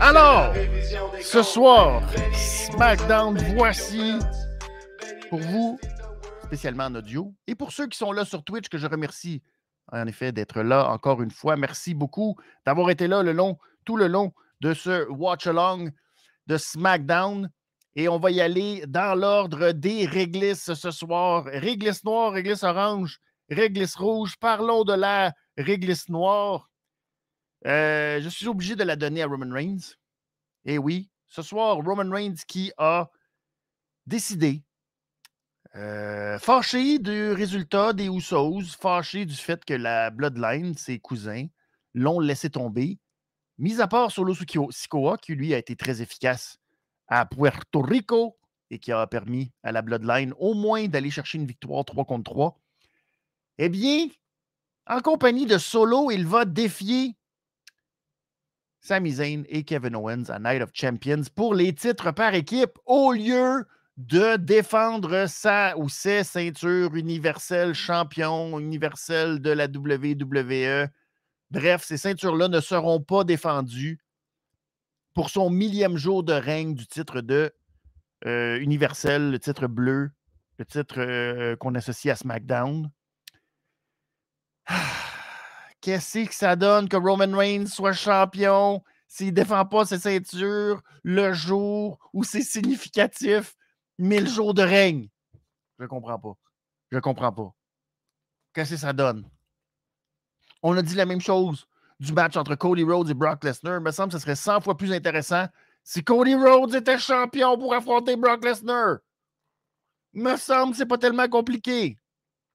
Alors, ce soir, SmackDown, voici pour vous, spécialement en audio, et pour ceux qui sont là sur Twitch, que je remercie en effet d'être là encore une fois. Merci beaucoup d'avoir été là le long, tout le long de ce watch-along de SmackDown. Et on va y aller dans l'ordre des réglisses ce soir. Réglisse noire, réglisse orange, réglisse rouge. Parlons de la réglisse noire. Euh, je suis obligé de la donner à Roman Reigns. Et eh oui, ce soir, Roman Reigns qui a décidé, euh, fâché du résultat des Usos, fâché du fait que la Bloodline, ses cousins, l'ont laissé tomber, mis à part Solo Sikoa, qui lui a été très efficace à Puerto Rico et qui a permis à la Bloodline au moins d'aller chercher une victoire 3 contre 3. Eh bien, en compagnie de Solo, il va défier Sami Zayn et Kevin Owens à Night of Champions pour les titres par équipe au lieu de défendre sa ou ses ceintures universelles champion universel de la WWE. Bref, ces ceintures-là ne seront pas défendues pour son millième jour de règne du titre de euh, universel, le titre bleu, le titre euh, qu'on associe à SmackDown. Qu'est-ce que ça donne que Roman Reigns soit champion s'il ne défend pas ses ceintures le jour où c'est significatif, mille jours de règne? Je comprends pas. Je comprends pas. Qu'est-ce que ça donne? On a dit la même chose du match entre Cody Rhodes et Brock Lesnar. Il me semble que ce serait 100 fois plus intéressant si Cody Rhodes était champion pour affronter Brock Lesnar. Il me semble que ce n'est pas tellement compliqué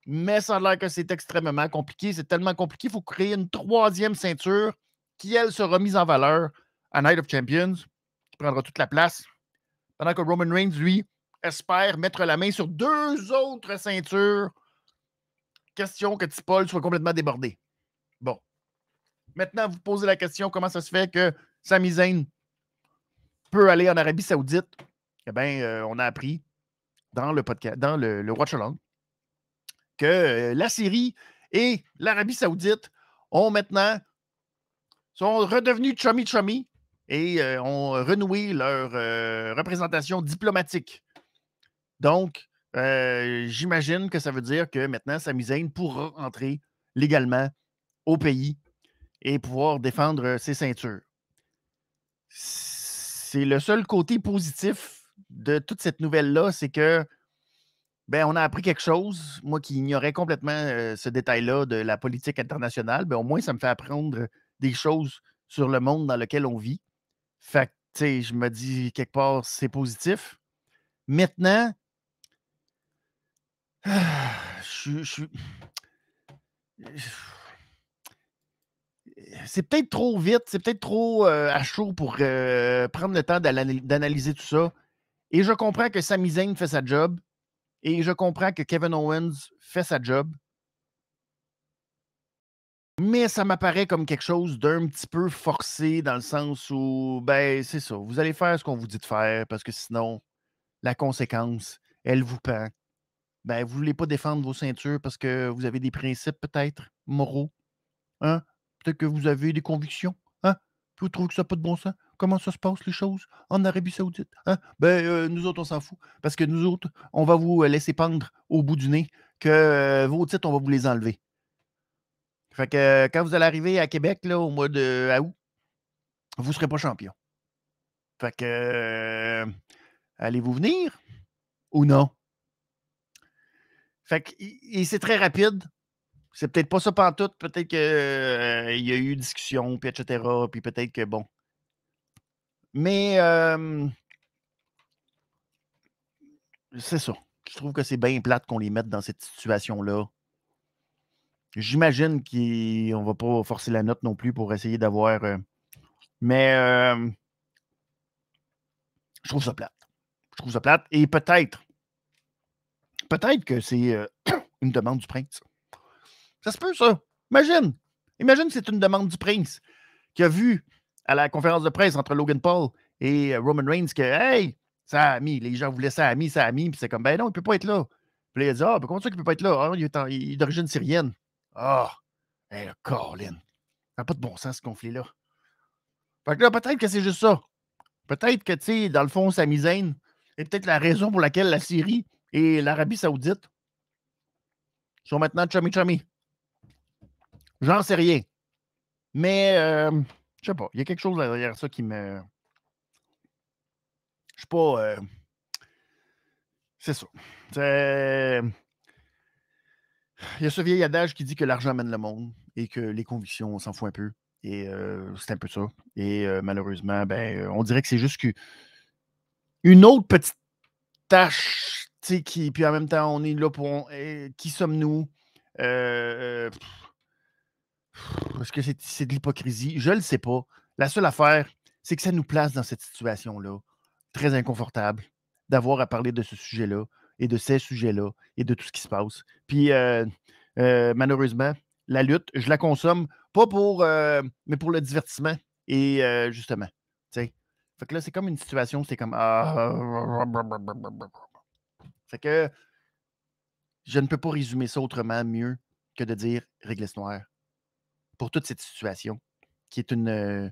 mais ça a l'air que c'est extrêmement compliqué. C'est tellement compliqué, il faut créer une troisième ceinture qui, elle, sera mise en valeur à Night of Champions, qui prendra toute la place. Pendant que Roman Reigns, lui, espère mettre la main sur deux autres ceintures. Question que Tipol soit complètement débordé. Bon. Maintenant, vous posez la question comment ça se fait que Sami Zayn peut aller en Arabie Saoudite? Eh bien, euh, on a appris dans le podcast, dans le, le Watch Along, que la Syrie et l'Arabie Saoudite ont maintenant sont redevenus chummy chummy et ont renoué leur représentation diplomatique. Donc, j'imagine que ça veut dire que maintenant, Sami Zayn pourra entrer légalement au pays et pouvoir défendre ses ceintures. C'est le seul côté positif de toute cette nouvelle-là, c'est que ben, on a appris quelque chose. Moi qui ignorais complètement ce détail-là de la politique internationale, ben, au moins, ça me fait apprendre des choses sur le monde dans lequel on vit. Fait que, je me dis quelque part, c'est positif. Maintenant, je, suis. C'est peut-être trop vite, c'est peut-être trop à chaud pour prendre le temps d'analyser tout ça. Et je comprends que Sami Zayn fait sa job. Et je comprends que Kevin Owens fait sa job. Mais ça m'apparaît comme quelque chose d'un petit peu forcé dans le sens où, ben, c'est ça. Vous allez faire ce qu'on vous dit de faire parce que sinon, la conséquence, elle vous pend. Ben, vous ne voulez pas défendre vos ceintures parce que vous avez des principes peut-être moraux. Hein? Peut-être que vous avez des convictions. Hein? Vous trouvez que ça n'a pas de bon sens? Comment ça se passe, les choses, en Arabie Saoudite? Hein? Ben, euh, nous autres, on s'en fout. Parce que nous autres, on va vous euh, laisser pendre au bout du nez que euh, vos titres, on va vous les enlever. Fait que quand vous allez arriver à Québec, là, au mois de août, vous ne serez pas champion. Fait que allez-vous venir ou non? Fait que et c'est très rapide. C'est peut-être pas ça pantoute. Peut-être qu'il y a eu discussion, puis etc. Puis peut-être que, bon, mais c'est ça. Je trouve que c'est bien plate qu'on les mette dans cette situation-là. J'imagine qu'on ne va pas forcer la note non plus pour essayer d'avoir. mais je trouve ça plate. Je trouve ça plate. Et peut-être, peut-être que c'est une demande du prince. Ça se peut, ça. Imagine. Imagine que c'est une demande du prince qui a vu à la conférence de presse entre Logan Paul et euh, Roman Reigns que, hey, mis, les gens voulaient ça a mis, puis c'est comme, ben non, il ne peut pas être là. Puis il dit, ah, ben comment ça qu'il ne peut pas être là? Ah, il est, d'origine syrienne. Ah, Hé, hey, Colin. Ça n'a pas de bon sens, ce conflit-là. Fait que là, peut-être que c'est juste ça. Peut-être que, tu sais, dans le fond, Sami Zayn est peut-être la raison pour laquelle la Syrie et l'Arabie Saoudite sont maintenant chummy chummy. J'en sais rien. Mais, euh, je sais pas, il y a quelque chose derrière ça qui me. Je sais pas. C'est ça. Il y a ce vieil adage qui dit que l'argent mène le monde et que les convictions, on s'en fout un peu. Et euh, c'est un peu ça. Et malheureusement, ben, on dirait que c'est juste qu'une autre petite tâche, qui, puis en même temps, on est là pour. Qui sommes-nous? Euh, est-ce que c'est, de l'hypocrisie? Je ne le sais pas. La seule affaire, c'est que ça nous place dans cette situation-là, très inconfortable, d'avoir à parler de ce sujet-là et de ces sujets-là et de tout ce qui se passe. Puis, malheureusement, la lutte, je la consomme pas pour, euh, mais pour le divertissement. Et euh, justement, tu sais. Fait que là, c'est comme une situation, c'est comme. Ah, fait que je ne peux pas résumer ça autrement mieux que de dire réglisse noire pour toute cette situation qui est une, euh,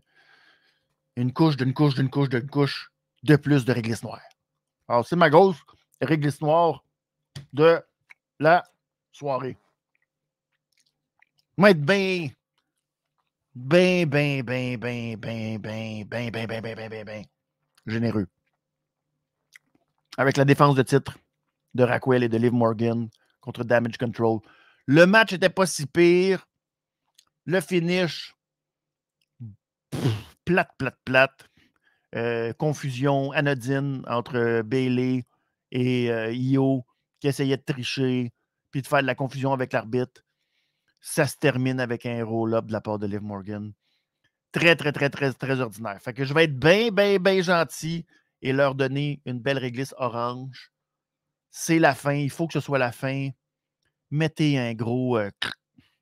une couche d'une couche d'une couche d'une couche de plus de réglisse noire. Alors, c'est ma grosse réglisse noire de la soirée. Moi, être bien ben, ben, ben, ben, ben, ben, ben, ben, ben, ben, ben, ben, ben, généreux. Avec la défense de titre de Raquel et de Liv Morgan contre Damage Control. Le match n'était pas si pire. Le finish, plate, plate, plate. confusion anodine entre Bailey et Io qui essayait de tricher puis de faire de la confusion avec l'arbitre. Ça se termine avec un roll-up de la part de Liv Morgan. Très, très, très, très, très ordinaire. Fait que je vais être bien, bien, bien gentil et leur donner une belle réglisse orange. C'est la fin. Il faut que ce soit la fin. Mettez un gros euh,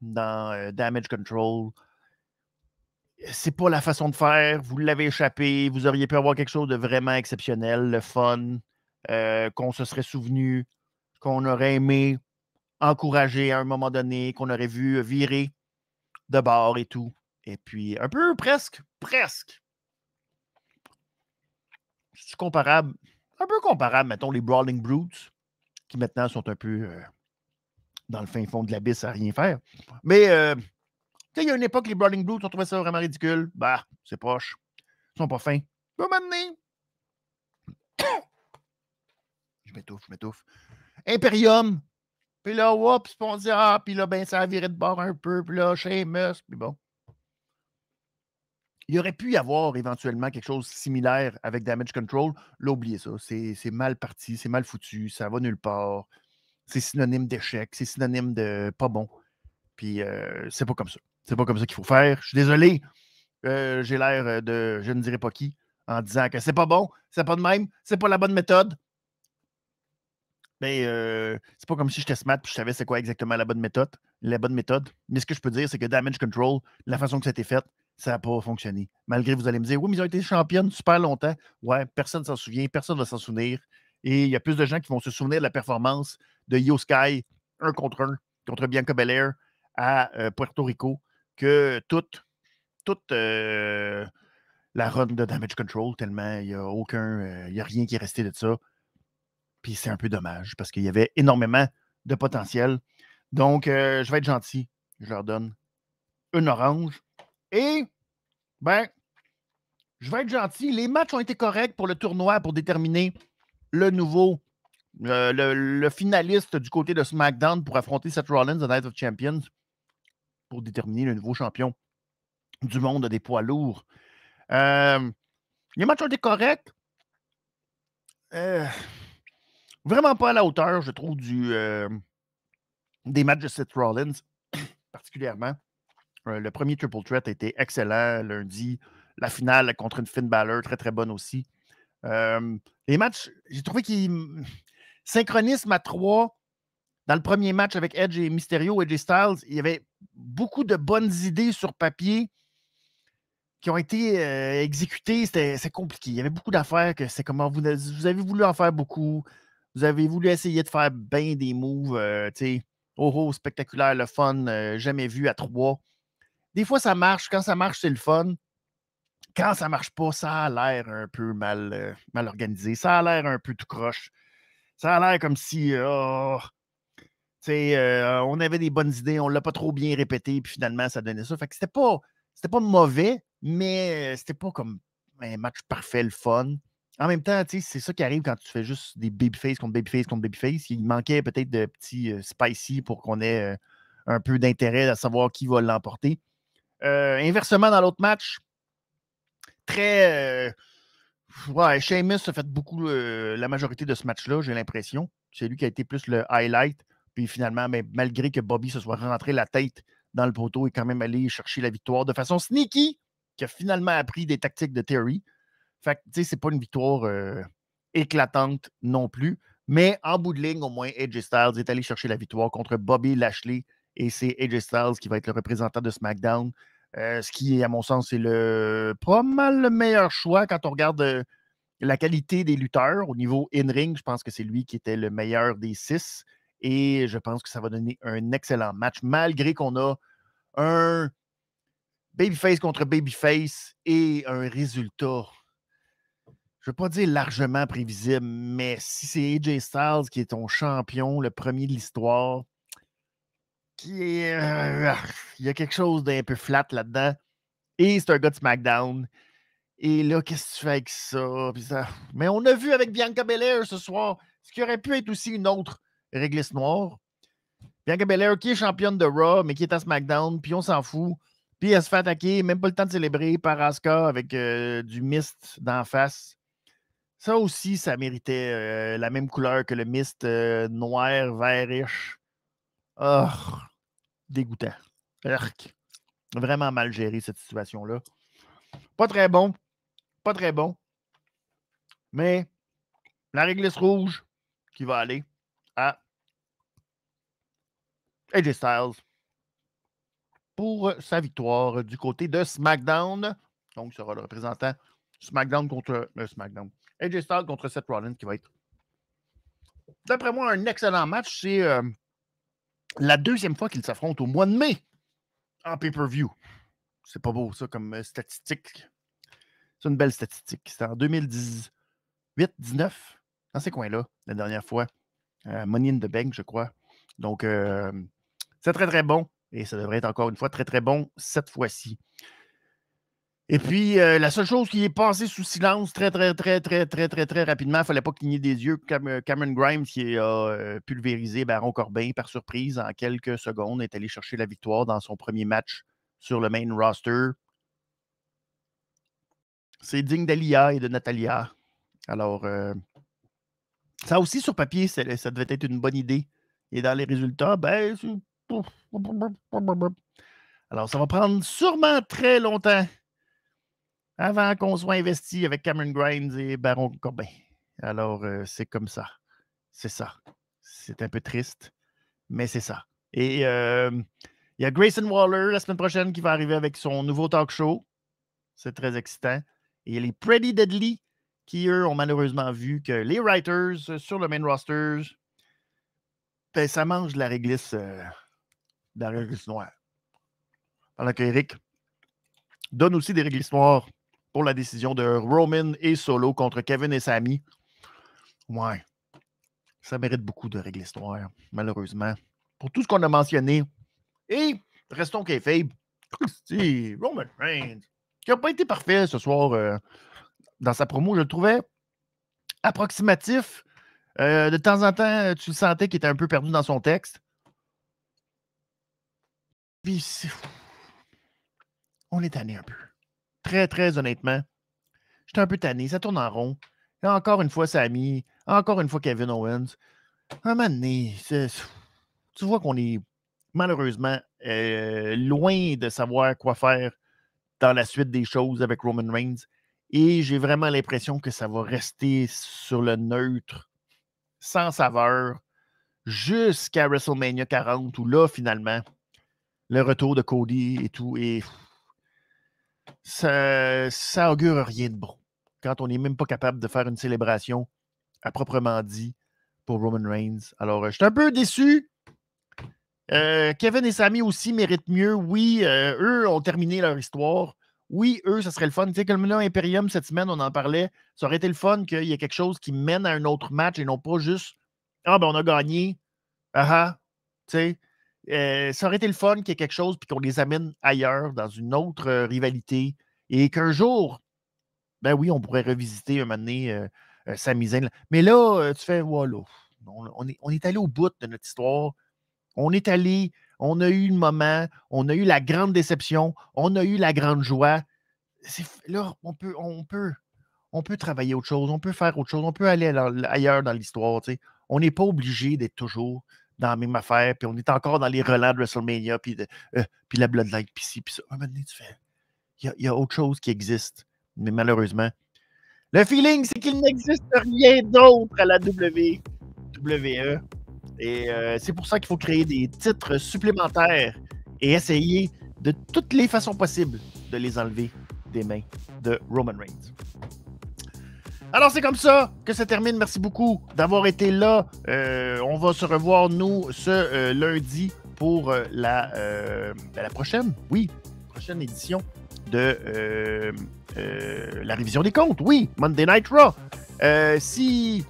dans euh, Damage Control. C'est pas la façon de faire. Vous l'avez échappé. Vous auriez pu avoir quelque chose de vraiment exceptionnel, le fun, euh, qu'on se serait souvenu, qu'on aurait aimé encouragé à un moment donné, qu'on aurait vu virer de bord et tout. Et puis, un peu presque, presque. C'est comparable, un peu comparable, mettons, les Brawling Brutes, qui maintenant sont un peu euh, dans le fin fond de l'abysse à rien faire. Mais, euh, il y a une époque, les Brawling Brutes, on trouvait ça vraiment ridicule. Bah, c'est poche. Ils sont pas fins. Pas m'amener. Je m'étouffe, je m'étouffe. Imperium, puis là, oups, on dit, ah, puis là, ben, ça a viré de bord un peu, puis là, Sheamus, puis bon. Il aurait pu y avoir éventuellement quelque chose de similaire avec Damage Control. Là, oubliez ça. C'est mal parti, c'est mal foutu, ça va nulle part. C'est synonyme d'échec, c'est synonyme de pas bon. Puis euh, c'est pas comme ça. C'est pas comme ça qu'il faut faire. Je suis désolé. Euh, j'ai l'air de je ne dirais pas qui en disant que c'est pas bon, c'est pas de même, c'est pas la bonne méthode. Mais euh, c'est pas comme si j'étais smart et je savais c'est quoi exactement la bonne méthode. La bonne méthode. Mais ce que je peux dire, c'est que Damage Control, la façon que ça a été fait, ça n'a pas fonctionné. Malgré vous allez me dire, oui, mais ils ont été championnes super longtemps. Ouais, personne ne s'en souvient, personne ne va s'en souvenir. Et il y a plus de gens qui vont se souvenir de la performance de Yo Sky, un contre un, contre Bianca Belair à euh, Puerto Rico, que toute, toute euh, la run de Damage Control, tellement il n'y a aucun, il n'y a rien qui est resté de ça. Puis c'est un peu dommage parce qu'il y avait énormément de potentiel. Donc, euh, je vais être gentil. Je leur donne une orange. Et, ben, je vais être gentil. Les matchs ont été corrects pour le tournoi pour déterminer le nouveau, euh, le, finaliste du côté de SmackDown pour affronter Seth Rollins à Night of Champions pour déterminer le nouveau champion du monde des poids lourds. Euh, les matchs ont été corrects. Euh, vraiment pas à la hauteur, je trouve, du, des matchs de Seth Rollins, particulièrement. Le premier Triple Threat a été excellent lundi. La finale contre une Finn Balor, très très bonne aussi. Les matchs, j'ai trouvé qu'ils synchronisme à trois. Dans le premier match avec Edge et Mysterio, Edge et Styles, il y avait beaucoup de bonnes idées sur papier qui ont été exécutées. C'était compliqué. Il y avait beaucoup d'affaires que c'est comment vous, avez voulu en faire beaucoup. Vous avez voulu essayer de faire bien des moves, euh, oh, oh, spectaculaire, le fun, euh, jamais vu à trois. des fois, ça marche. Quand ça marche, c'est le fun. Quand ça marche pas, ça a l'air un peu mal, euh, mal organisé. Ça a l'air un peu tout croche. Ça a l'air comme si oh, euh, on avait des bonnes idées, on ne l'a pas trop bien répété, puis finalement, ça donnait ça. Fait que c'était pas, c'était pas mauvais, mais c'était pas comme un match parfait, le fun. En même temps, c'est ça qui arrive quand tu fais juste des babyface contre babyface contre babyface. Il manquait peut-être de petits euh, spicy pour qu'on ait un peu d'intérêt à savoir qui va l'emporter. inversement, dans l'autre match, très. Ouais, Sheamus a fait beaucoup euh, la majorité de ce match-là, j'ai l'impression. C'est lui qui a été plus le highlight. Puis finalement, mais malgré que Bobby se soit rentré la tête dans le poteau, et quand même allé chercher la victoire de façon sneaky, qui a finalement appris des tactiques de Terry. Fait que, tu sais, c'est pas une victoire euh, éclatante non plus. Mais en bout de ligne, au moins, AJ Styles est allé chercher la victoire contre Bobby Lashley. Et c'est AJ Styles qui va être le représentant de SmackDown. Euh, ce qui, à mon sens, c'est le pas mal le meilleur choix quand on regarde euh, la qualité des lutteurs au niveau in-ring. Je pense que c'est lui qui était le meilleur des six. Et je pense que ça va donner un excellent match, malgré qu'on a un babyface contre babyface et un résultat. Je ne veux pas dire largement prévisible, mais si c'est AJ Styles qui est ton champion, le premier de l'histoire, euh, il y a quelque chose d'un peu flat là-dedans. Et c'est un gars de SmackDown. Et là, qu'est-ce que tu fais avec ça? Mais on a vu avec Bianca Belair ce soir ce qui aurait pu être aussi une autre réglisse noire. Bianca Belair qui est championne de Raw, mais qui est à SmackDown, puis on s'en fout. Puis elle se fait attaquer, même pas le temps de célébrer par Asuka avec euh, du mist d'en face. Ça aussi, ça méritait euh, la même couleur que le mist noir, vert riche. Oh, dégoûtant. Vraiment mal géré cette situation-là. Pas très bon. Pas très bon. Mais la réglisse rouge qui va aller à AJ Styles pour sa victoire du côté de SmackDown. Donc, sera le représentant SmackDown contre le euh, SmackDown. AJ Styles contre Seth Rollins qui va être, d'après moi, un excellent match. C'est euh, la deuxième fois qu'ils s'affrontent au mois de mai en pay-per-view. C'est pas beau, ça, comme euh, statistique. C'est une belle statistique. C'était en 2018, 19, dans ces coins-là, la dernière fois. Euh, Money in the Bank, je crois. Donc, euh, c'est très, très bon. Et ça devrait être encore une fois très, très bon cette fois-ci. Et puis, euh, la seule chose qui est passée sous silence très, très, très, très, très, très, très rapidement, il ne fallait pas cligner des yeux. Euh, Cameron Grimes, qui a euh, pulvérisé Baron Corbin par surprise en quelques secondes, est allé chercher la victoire dans son premier match sur le main roster. C'est digne d'Alia et de Natalia. Alors, ça aussi, sur papier, ça, devait être une bonne idée. Et dans les résultats, ben, alors, ça va prendre sûrement très longtemps avant qu'on soit investi avec Cameron Grimes et Baron Corbin. Alors, euh, c'est comme ça. C'est ça. C'est un peu triste, mais c'est ça. Et euh, il y a Grayson Waller la semaine prochaine qui va arriver avec son nouveau talk show. C'est très excitant. Et les Pretty Deadly qui, eux, ont malheureusement vu que les writers euh, sur le main roster, ben, ça mange de la réglisse, de la réglisse noire. Pendant qu'Eric donne aussi des réglisses noires pour la décision de Roman et Solo contre Kevin et Sami. Ouais. Ça mérite beaucoup de régler l'histoire, malheureusement. Pour tout ce qu'on a mentionné. Et restons kayfabe. Christy, Roman Reigns, qui n'a pas été parfait ce soir euh, dans sa promo, je le trouvais approximatif. Euh, de temps en temps, tu le sentais qu'il était un peu perdu dans son texte. Puis, on est tanné un peu très, très honnêtement, j'étais un peu tanné. Ça tourne en rond. Et encore une fois, Samy. Encore une fois, Kevin Owens. Un moment donné, tu vois qu'on est malheureusement euh, loin de savoir quoi faire dans la suite des choses avec Roman Reigns. Et j'ai vraiment l'impression que ça va rester sur le neutre, sans saveur, jusqu'à WrestleMania 40, où là, finalement, le retour de Cody et tout. Et ça, ça augure rien de bon. Quand on n'est même pas capable de faire une célébration à proprement dit pour Roman Reigns. Alors, euh, je suis un peu déçu. Euh, Kevin et Samy aussi méritent mieux. Oui, euh, eux ont terminé leur histoire. Oui, eux, ça serait le fun. Tu sais, comme là, Imperium, cette semaine, on en parlait. Ça aurait été le fun qu'il y ait quelque chose qui mène à un autre match et non pas juste Ah, ben on a gagné. Ah ah. Tu sais, euh, ça aurait été le fun qu'il y ait quelque chose puis qu'on les amène ailleurs, dans une autre rivalité. Et qu'un jour, ben oui, on pourrait revisiter un moment donné Sami Mais là, tu fais, voilà, on, est, on est allé au bout de notre histoire. On est allé, on a eu le moment, on a eu la grande déception, on a eu la grande joie. Là, on peut, on peut, on peut travailler autre chose, on peut faire autre chose, on peut aller ailleurs dans l'histoire. On n'est pas obligé d'être toujours dans la même affaire, puis on est encore dans les relents de WrestleMania, puis, euh, puis la Bloodline, puis ci, puis ça. Un moment donné, tu il y, a autre chose qui existe. Mais malheureusement, le feeling, c'est qu'il n'existe rien d'autre à la WWE. Et euh, c'est pour ça qu'il faut créer des titres supplémentaires et essayer de toutes les façons possibles de les enlever des mains de Roman Reigns. Alors c'est comme ça que ça termine. Merci beaucoup d'avoir été là. Euh, on va se revoir, nous, ce euh, lundi pour la, ben, la prochaine, oui, prochaine édition de la révision des comptes. Oui, Monday Night Raw. si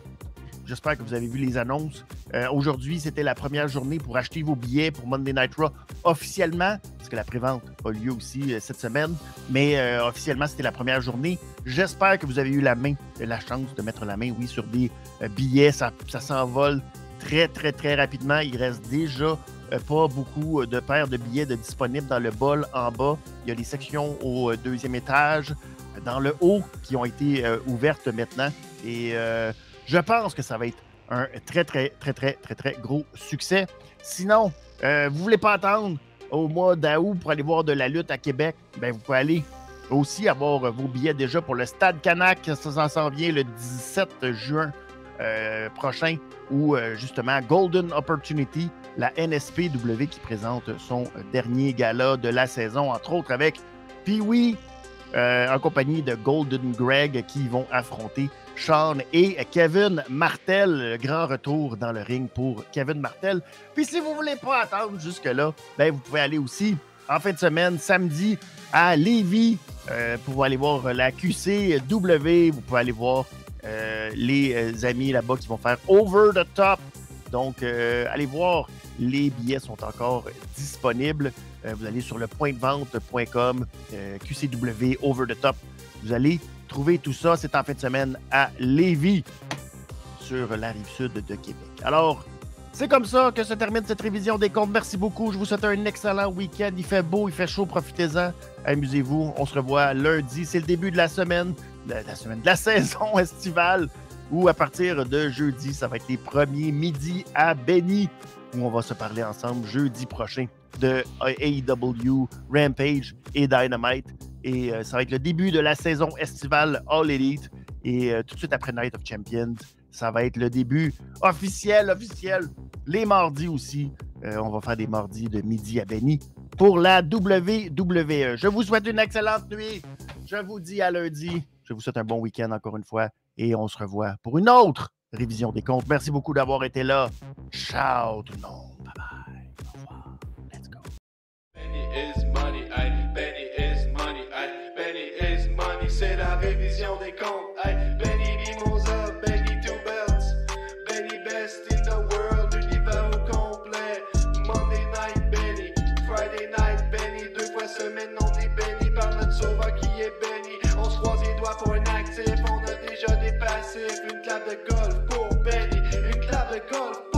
J'espère que vous avez vu les annonces. Euh, aujourd'hui, c'était la première journée pour acheter vos billets pour Monday Night Raw officiellement, parce que la prévente a lieu aussi euh, cette semaine, mais euh, officiellement, c'était la première journée. J'espère que vous avez eu la main, la chance de mettre la main, oui, sur des billets. Ça, ça s'envole très, très, très rapidement. Il reste déjà pas beaucoup de paires de billets de disponibles dans le bol en bas. Il y a des sections au deuxième étage, dans le haut, qui ont été ouvertes maintenant. Et je pense que ça va être un très, très, très, très, très, très gros succès. Sinon, euh, vous ne voulez pas attendre au mois d'août pour aller voir de la lutte à Québec, ben vous pouvez aller aussi avoir vos billets déjà pour le Stade Canac. Ça s'en vient le 17 juin euh, prochain, où euh, justement Golden Opportunity, la NSPW qui présente son dernier gala de la saison, entre autres avec Pee-Wee, en compagnie de Golden Greg qui vont affronter Sean et Kevin Martel. Grand retour dans le ring pour Kevin Martel. Puis si vous ne voulez pas attendre jusque-là, ben vous pouvez aller aussi en fin de semaine, samedi, à Lévis euh, pour aller voir la QCW. Vous pouvez aller voir euh, les euh, amis là-bas qui vont faire Over the Top. Donc, allez voir, les billets sont encore disponibles. vous allez sur le point de vente.com, QCW, Over the Top. Vous allez Trouver tout ça, c'est en fin de semaine à Lévis, sur la rive sud de Québec. Alors, c'est comme ça que se termine cette révision des comptes. Merci beaucoup. Je vous souhaite un excellent week-end. Il fait beau, il fait chaud, profitez-en. Amusez-vous. On se revoit lundi. C'est le début de la semaine, de la semaine, de la saison estivale. Ou à partir de jeudi, ça va être les premiers midis à Benny, où on va se parler ensemble jeudi prochain de AEW, Rampage et Dynamite. Et euh, ça va être le début de la saison estivale All Elite. Et euh, tout de suite après Night of Champions, ça va être le début officiel, officiel. Les mardis aussi. Euh, on va faire des mardis de midi à Benny pour la WWE. Je vous souhaite une excellente nuit. Je vous dis à lundi. Je vous souhaite un bon week-end encore une fois. Et on se revoit pour une autre révision des comptes. Merci beaucoup d'avoir été là. Ciao tout le monde. Bye bye. Au revoir. Let's go. On